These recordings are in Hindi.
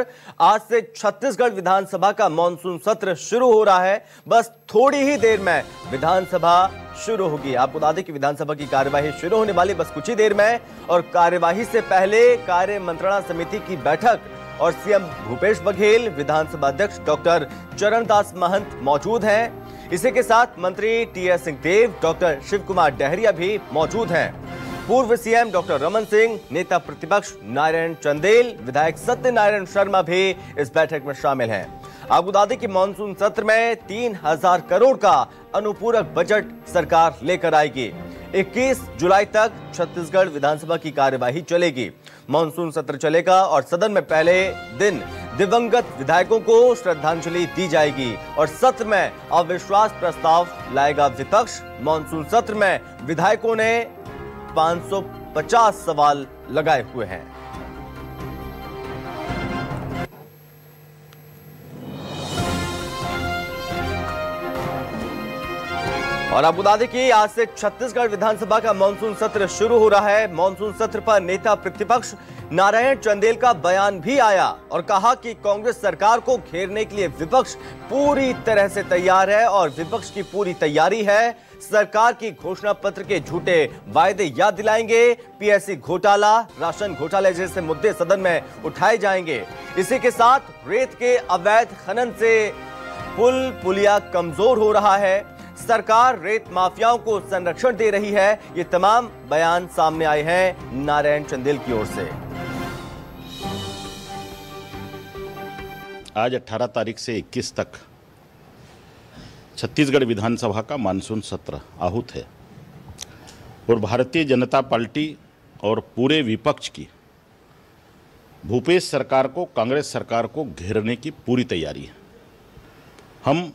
पर आज से छत्तीसगढ़ विधानसभा का मानसून सत्र शुरू हो रहा है। बस थोड़ी ही देर में विधानसभा शुरू होगी। आपको बता दें कि विधानसभा की कार्यवाही शुरू होने वाली, बस कुछ ही देर में। और कार्यवाही से पहले कार्य मंत्रणा समिति की बैठक और सीएम भूपेश बघेल, विधानसभा अध्यक्ष डॉक्टर चरणदास महंत मौजूद हैं। इसी के साथ मंत्री T S Singhdeo, doctor Shiv Kumar Dahariya भी मौजूद हैं। पूर्व सीएम डॉक्टर रमन सिंह, नेता प्रतिपक्ष नारायण चंदेल, विधायक सत्यनारायण शर्मा भी इस बैठक में शामिल हैं। आपको बता दें कि मानसून सत्र में तीन हज़ार करोड़ का अनुपूरक बजट सरकार लेकर आएगी। 21 जुलाई तक छत्तीसगढ़ विधानसभा की कार्यवाही चलेगी। मानसून सत्र चलेगा और सदन में पहले दिन दिवंगत विधायकों को श्रद्धांजलि दी जाएगी और सत्र में अविश्वास प्रस्ताव लाएगा विपक्ष। मानसून सत्र में विधायकों ने 550 सवाल लगाए हुए हैं। और आपको बता दें कि आज से छत्तीसगढ़ विधानसभा का मानसून सत्र शुरू हो रहा है। मानसून सत्र पर नेता प्रतिपक्ष नारायण चंदेल का बयान भी आया और कहा कि कांग्रेस सरकार को घेरने के लिए विपक्ष पूरी तरह से तैयार है और विपक्ष की पूरी तैयारी है। सरकार की घोषणा पत्र के झूठे वायदे याद दिलाएँगे। पीएससी घोटाला, राशन घोटाले जैसे मुद्दे सदन में उठाए जाएँगे। इसी के साथ रेत के अवैध खनन से पुल पुलिया कमज़ोर हो रहा है। सरकार रेत माफियाओं को संरक्षण दे रही है। ये तमाम बयान सामने आए हैं नारायण चंदेल की ओर से। आज 18 तारीख से 21 तक छत्तीसगढ़ विधानसभा का मानसून सत्र आहूत है। और भारतीय जनता पार्टी और पूरे विपक्ष की भूपेश सरकार को, कांग्रेस सरकार को घेरने की पूरी तैयारी है। हम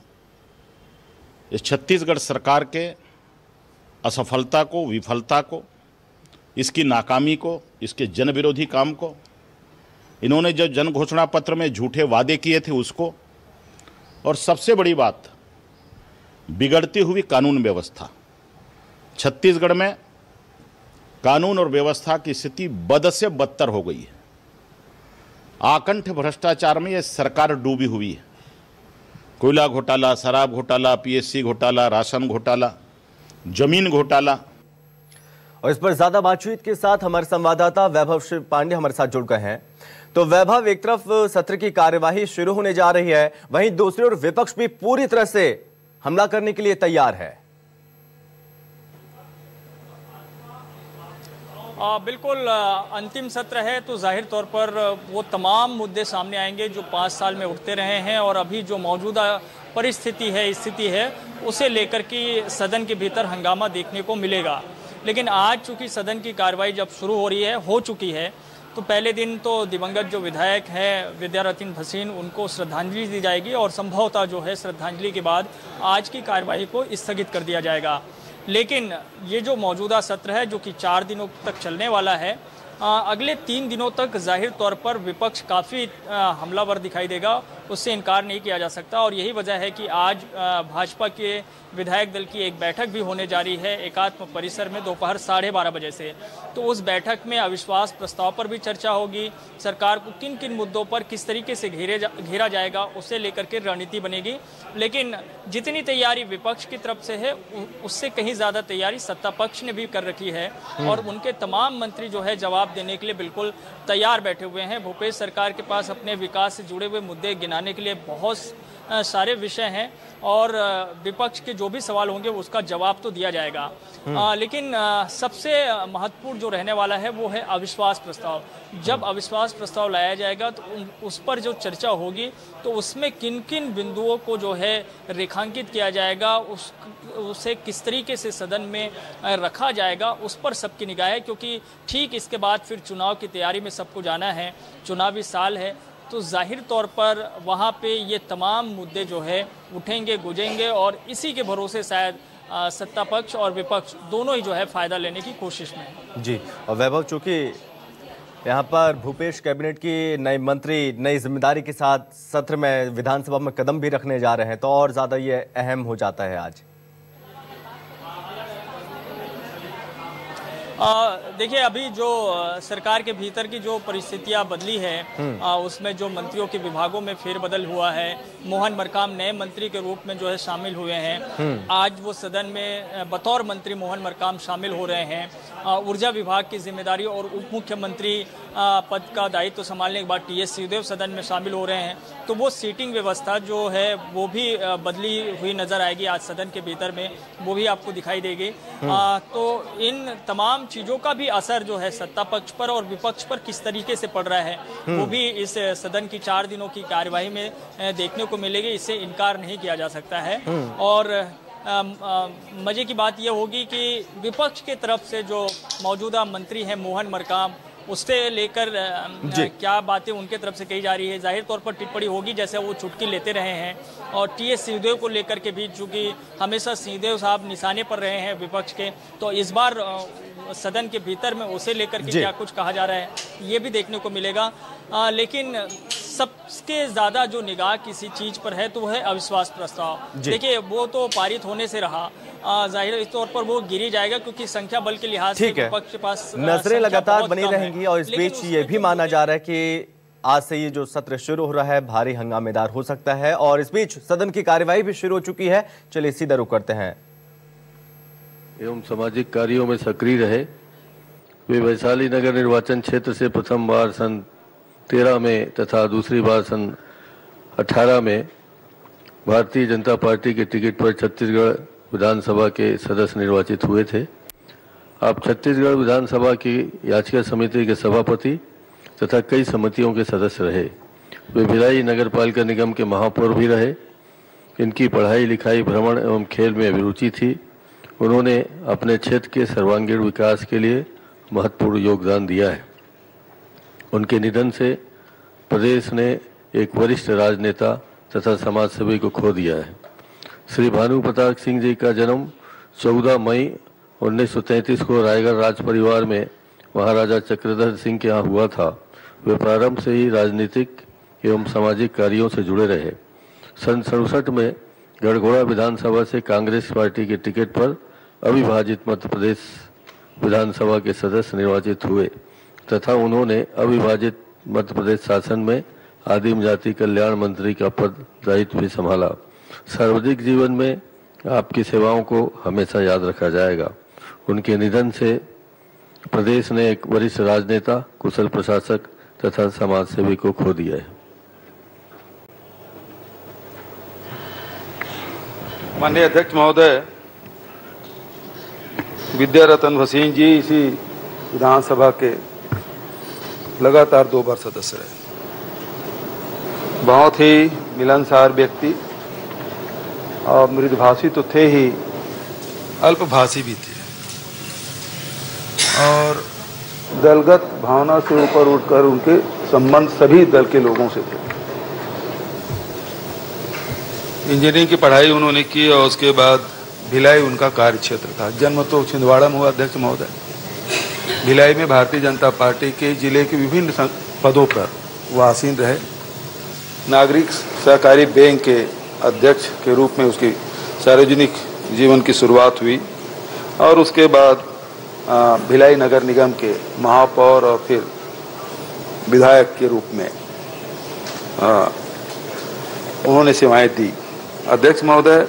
इस छत्तीसगढ़ सरकार के असफलता को, विफलता को, इसकी नाकामी को, इसके जन विरोधी काम को, इन्होंने जो जन घोषणा पत्र में झूठे वादे किए थे उसको, और सबसे बड़ी बात बिगड़ती हुई कानून व्यवस्था। छत्तीसगढ़ में कानून और व्यवस्था की स्थिति बद से बदतर हो गई है। आकंठ भ्रष्टाचार में यह सरकार डूबी हुई है। कोयला घोटाला, शराब घोटाला, पीएससी घोटाला, राशन घोटाला, ज़मीन घोटाला। और इस पर ज़्यादा बातचीत के साथ हमारे संवाददाता वैभव शिव पांडे हमारे साथ जुड़ गए हैं। तो वैभव, एक तरफ़ सत्र की कार्यवाही शुरू होने जा रही है, वहीं दूसरी ओर विपक्ष भी पूरी तरह से हमला करने के लिए तैयार है। आ, बिल्कुल अंतिम सत्र है तो ज़ाहिर तौर पर वो तमाम मुद्दे सामने आएँगे जो पाँच साल में उठते रहे हैं और अभी जो मौजूदा परिस्थिति है स्थिति है उसे लेकर के सदन के भीतर हंगामा देखने को मिलेगा। लेकिन आज चूँकि सदन की कार्रवाई जब शुरू हो रही है हो चुकी है तो पहले दिन तो दिवंगत जो विधायक हैं, विद्यारथिन भसीन, उनको श्रद्धांजलि दी जाएगी और संभवतः जो है श्रद्धांजलि के बाद आज की कार्यवाही को स्थगित कर दिया जाएगा। लेकिन ये जो मौजूदा सत्र है, जो कि चार दिनों तक चलने वाला है अगले तीन दिनों तक ज़ाहिर तौर पर विपक्ष काफ़ी हमलावर दिखाई देगा उससे इनकार नहीं किया जा सकता और यही वजह है कि आज भाजपा के विधायक दल की एक बैठक भी होने जा रही है एकात्म परिसर में दोपहर साढ़े बारह बजे से। तो उस बैठक में अविश्वास प्रस्ताव पर भी चर्चा होगी। सरकार को किन किन मुद्दों पर किस तरीके से घेरे जा, घेरा जाएगा उसे लेकर के रणनीति बनेगी। लेकिन जितनी तैयारी विपक्ष की तरफ़ से है उससे कहीं ज़्यादा तैयारी सत्ता पक्ष ने भी कर रखी है। हम्म। और उनके तमाम मंत्री जो है जवाब देने के लिए बिल्कुल तैयार बैठे हुए हैं। भूपेश सरकार के पास अपने विकास से जुड़े हुए मुद्दे गिनाने के लिए बहुत सारे विषय हैं और विपक्ष के जो भी सवाल होंगे उसका जवाब तो दिया जाएगा। हम्म। आ, लेकिन आ, सबसे महत्वपूर्ण जो रहने वाला है वो है अविश्वास प्रस्ताव। जब अविश्वास प्रस्ताव लाया जाएगा तो उस पर जो चर्चा होगी तो उसमें किन किन बिंदुओं को जो है रेखांकित किया जाएगा उस उसे किस तरीके से सदन में रखा जाएगा उस पर सबकी निगाह है क्योंकि ठीक इसके बाद फिर चुनाव की तैयारी में सबको जाना है। चुनावी साल है तो ज़ाहिर तौर पर वहाँ पे ये तमाम मुद्दे जो है उठेंगे, गुजेंगे और इसी के भरोसे शायद सत्ता पक्ष और विपक्ष दोनों ही जो है फ़ायदा लेने की कोशिश में जी, और वैभव, चूँकि यहाँ पर भूपेश कैबिनेट की नए मंत्री, नई ज़िम्मेदारी के साथ सत्र में विधानसभा में कदम भी रखने जा रहे हैं तो और ज़्यादा ये अहम हो जाता है आज। देखिए अभी जो सरकार के भीतर की जो परिस्थितियाँ बदली है आ, उसमें जो मंत्रियों के विभागों में फेरबदल हुआ है मोहन मरकाम नए मंत्री के रूप में जो है शामिल हुए हैं। आज वो सदन में बतौर मंत्री मोहन मरकाम शामिल हो रहे हैं। ऊर्जा विभाग की ज़िम्मेदारी और उप मुख्यमंत्री पद का दायित्व तो संभालने के बाद टी एस सिंहदेव सदन में शामिल हो रहे हैं। तो वो सीटिंग व्यवस्था जो है वो भी बदली हुई नज़र आएगी आज सदन के भीतर में वो भी आपको दिखाई देगी। आ, तो इन तमाम चीज़ों का भी असर जो है सत्ता पक्ष पर और विपक्ष पर किस तरीके से पड़ रहा है वो भी इस सदन की चार दिनों की कार्यवाही में देखने को मिलेगी। इससे इनकार नहीं किया जा सकता है। और अम, अ, मज़े की बात यह होगी कि विपक्ष के तरफ़ से जो मौजूदा मंत्री हैं मोहन मरकाम उससे लेकर क्या बातें उनके तरफ़ से कही जा रही है? ज़ाहिर तौर पर टिप्पणी होगी जैसे वो चुटकी लेते रहे हैं। और टी एस सिंहदेव को लेकर के भी चूँकि हमेशा सिंहदेव साहब निशाने पर रहे हैं विपक्ष के तो इस बार सदन के भीतर में उसे लेकर के क्या कुछ कहा जा रहा है ये भी देखने को मिलेगा। अ, लेकिन सबसे ज़्यादा जो निगाह किसी चीज़ पर है तो वो है अविश्वास प्रस्ताव। देखिए वो तो पारित होने से रहा। ज़ाहिर तौर पर वो गिरी जाएगा क्योंकि संख्या बल के लिहाज से है। विपक्ष के पास नज़रें लगातार बनी रहेंगी और इस बीच ये भी माना जा रहा है कि आज से ये जो सत्र शुरू हो रहा है भारी हंगामेदार हो सकता है और इस बीच सदन की कार्यवाही भी शुरू हो चुकी है। चलिए सीधा रुक करते हैं। एवं सामाजिक कार्यों में सक्रिय रहे। वे वैशाली नगर निर्वाचन क्षेत्र से प्रथम बार सन तेरह में तथा दूसरी बार सन अठारह में भारतीय जनता पार्टी के टिकट पर छत्तीसगढ़ विधानसभा के सदस्य निर्वाचित हुए थे। आप छत्तीसगढ़ विधानसभा की याचिका समिति के सभापति तथा कई समितियों के सदस्य रहे। वे भिलाई नगर पालिका निगम के महापौर भी रहे। इनकी पढ़ाई, लिखाई, भ्रमण एवं खेल में अभिरुचि थी। उन्होंने अपने क्षेत्र के सर्वांगीण विकास के लिए महत्वपूर्ण योगदान दिया है। उनके निधन से प्रदेश ने एक वरिष्ठ राजनेता तथा समाजसेवी को खो दिया है। श्री भानु प्रताप सिंह जी का जन्म 14 मई 1933 को रायगढ़ राज परिवार में महाराजा चक्रधर सिंह के यहाँ हुआ था। वे प्रारंभ से ही राजनीतिक एवं सामाजिक कार्यों से जुड़े रहे। सन सड़सठ में गढ़घोड़ा विधानसभा से कांग्रेस पार्टी के टिकट पर अविभाजित मध्य प्रदेश विधानसभा के सदस्य निर्वाचित हुए। तथा उन्होंने अविभाजित मध्य प्रदेश शासन में आदिम जाति कल्याण मंत्री का पद दायित्व भी संभाला। सार्वजनिक जीवन में आपकी सेवाओं को हमेशा याद रखा जाएगा। उनके निधन से प्रदेश ने एक वरिष्ठ राजनेता, कुशल प्रशासक तथा समाज सेवी को खो दिया है। माननीय अध्यक्ष महोदय, विद्यारतन भसीन जी इसी विधानसभा के लगातार दो बार सदस्य रहे। बहुत ही मिलनसार व्यक्ति। और मृदभाषी तो थे ही। अल्पभाषी भी थे। और दलगत भावना से ऊपर उठकर उनके संबंध सभी दल के लोगों से थे। इंजीनियरिंग की पढ़ाई उन्होंने की और उसके बाद भिलाई उनका कार्य क्षेत्र था। जन्म तो छिंदवाड़ा में हुआ, अध्यक्ष महोदय। भिलाई में भारतीय जनता पार्टी के ज़िले के विभिन्न पदों पर वो आसीन रहे। नागरिक सहकारी बैंक के अध्यक्ष के रूप में उसकी सार्वजनिक जीवन की शुरुआत हुई और उसके बाद भिलाई नगर निगम के महापौर और फिर विधायक के रूप में उन्होंने सेवाएँ दी। अध्यक्ष महोदय,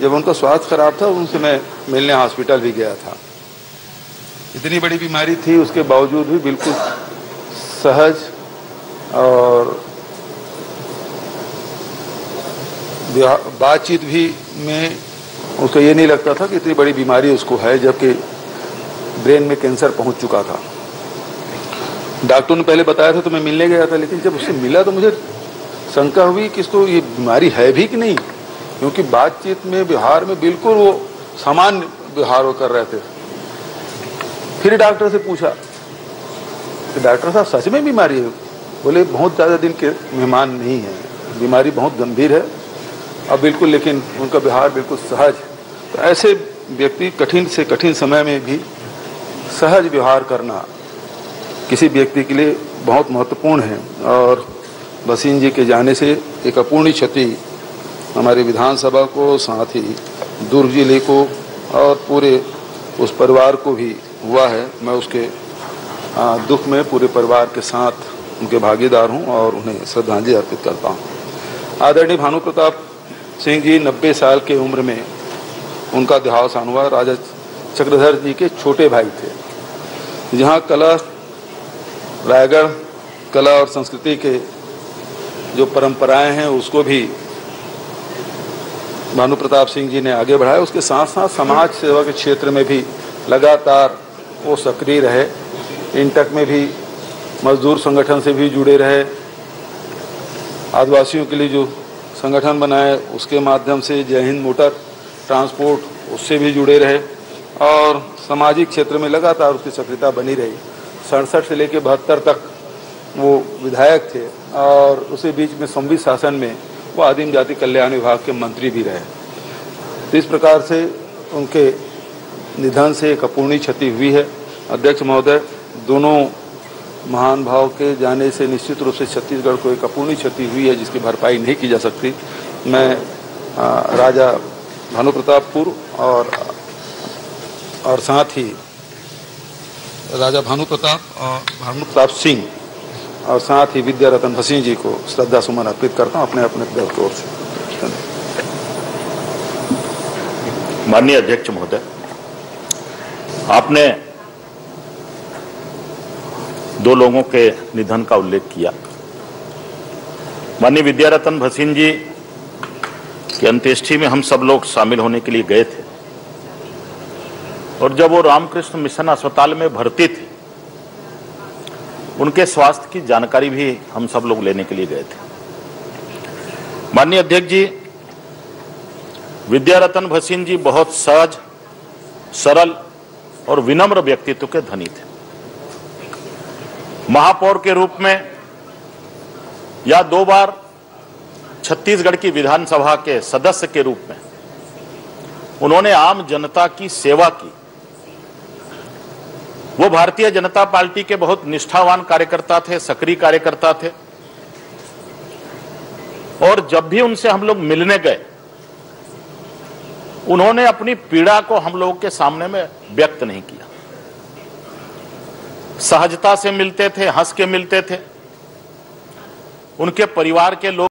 जब उनका स्वास्थ्य खराब था, उनसे मैं मिलने हॉस्पिटल भी गया था। इतनी बड़ी बीमारी थी, उसके बावजूद भी बिल्कुल सहज और बातचीत भी में उसको ये नहीं लगता था कि इतनी बड़ी बीमारी उसको है, जबकि ब्रेन में कैंसर पहुँच चुका था। डॉक्टर ने पहले बताया था तो मैं मिलने गया था, लेकिन जब उससे मिला तो मुझे शंका हुई कि इसको ये बीमारी है भी कि नहीं? क्योंकि बातचीत में बिहार में बिल्कुल वो सामान्य व्यवहार कर रहे थे। फिर डॉक्टर से पूछा कि डॉक्टर साहब, सच में बीमारी है? बोले, बहुत ज़्यादा दिन के मेहमान नहीं है। बीमारी बहुत गंभीर है। अब बिल्कुल, लेकिन उनका व्यवहार बिल्कुल सहज तो ऐसे व्यक्ति कठिन से कठिन समय में भी सहज व्यवहार करना किसी व्यक्ति के लिए बहुत महत्वपूर्ण है। और भसीन जी के जाने से एक अपूर्णी क्षति हमारे विधानसभा को, साथ ही दुर्ग ज़िले को और पूरे उस परिवार को भी हुआ है। मैं उसके दुख में पूरे परिवार के साथ उनके भागीदार हूँ और उन्हें श्रद्धांजलि अर्पित करता हूँ। आदरणीय भानु प्रताप सिंह जी 90 साल के उम्र में उनका देहावसान हुआ। राजा चक्रधर जी के छोटे भाई थे। जहाँ कला, रायगढ़ कला और संस्कृति के जो परंपराएँ हैं, उसको भी भानु प्रताप सिंह जी ने आगे बढ़ाया। उसके साथ साथ समाज सेवा के क्षेत्र में भी लगातार वो सक्रिय रहे, इंटक में भी, मजदूर संगठन से भी जुड़े रहे। आदिवासियों के लिए जो संगठन बनाए उसके माध्यम से जय हिंद मोटर ट्रांसपोर्ट, उससे भी जुड़े रहे और सामाजिक क्षेत्र में लगातार उसकी सक्रियता बनी रही। सड़सठ से लेकर बहत्तर तक वो विधायक थे और उसी बीच में संविध शासन में वो आदिम जाति कल्याण विभाग के मंत्री भी रहे। इस प्रकार से उनके निधन से एक अपूर्णी क्षति हुई है। अध्यक्ष महोदय दोनों महान भाव के जाने से निश्चित रूप से छत्तीसगढ़ को एक अपूर्णी क्षति हुई है जिसकी भरपाई नहीं की जा सकती। मैं आ, राजा भानु प्रतापपुर और और साथ ही राजा भानु प्रताप और भानु प्रताप सिंह और साथ ही विद्या रतन भसीन जी को श्रद्धा सुमन अर्पित करता हूँ अपने अपने दल की ओर से। माननीय अध्यक्ष महोदय आपने दो लोगों के निधन का उल्लेख किया। माननीय विद्यारतन भसीन जी की अंत्येष्टि में हम सब लोग शामिल होने के लिए गए थे। और जब वो रामकृष्ण मिशन अस्पताल में भर्ती थे, उनके स्वास्थ्य की जानकारी भी हम सब लोग लेने के लिए गए थे। माननीय अध्यक्ष जी, विद्यारतन भसीन जी बहुत सहज, सरल और विनम्र व्यक्तित्व के धनी थे। महापौर के रूप में या दो बार छत्तीसगढ़ की विधानसभा के सदस्य के रूप में उन्होंने आम जनता की सेवा की। वो भारतीय जनता पार्टी के बहुत निष्ठावान कार्यकर्ता थे, सक्रिय कार्यकर्ता थे। और जब भी उनसे हम लोग मिलने गए, उन्होंने अपनी पीड़ा को हम लोगों के सामने में नहीं किया। सहजता से मिलते थे हंस के मिलते थे। उनके परिवार के लोग